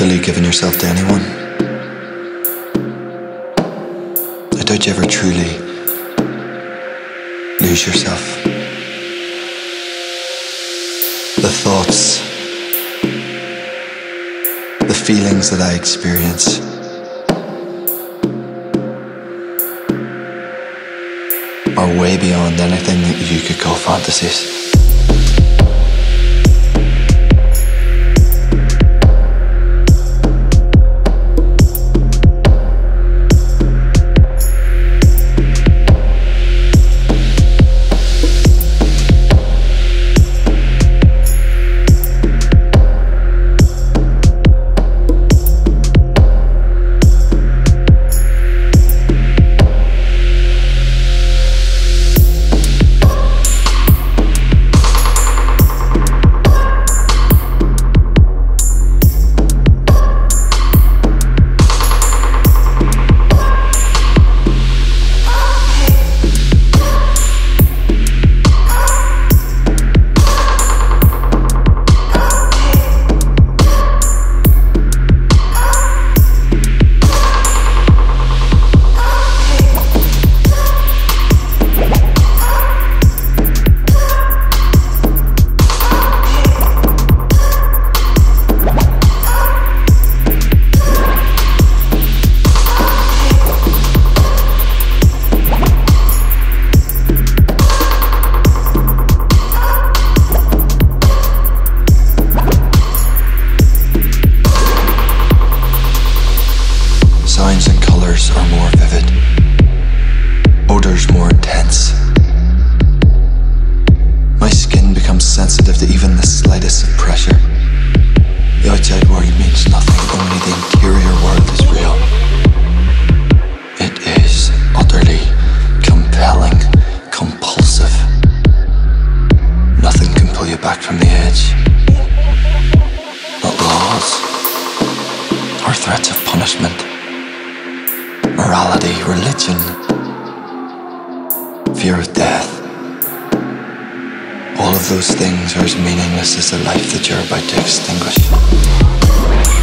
fully given yourself to anyone. I doubt you ever truly lose yourself. The thoughts, the feelings that I experience. Are way beyond anything that you could call fantasies. Signs and colours are more vivid, odours more intense. My skin becomes sensitive to even the slightest of pressure. The outside world means nothing, only the interior world is real. It is utterly compelling, compulsive. Nothing can pull you back from the edge. Not laws or threats of punishment morality, religion, fear of death. All of those things are as meaningless as the life that you're about to extinguish.